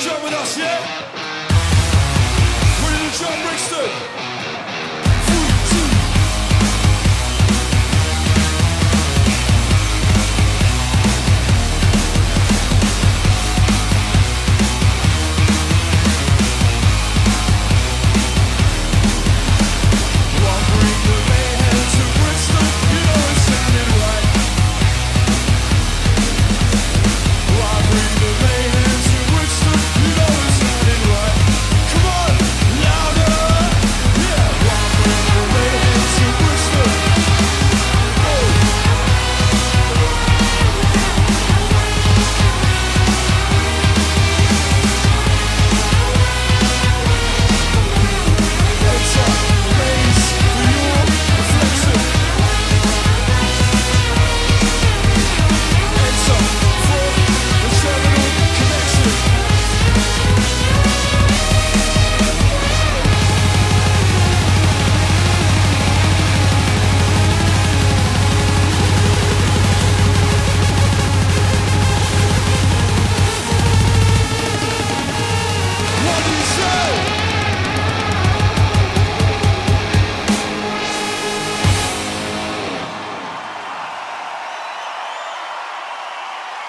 drum with us, yeah? We're the drum, Brixton.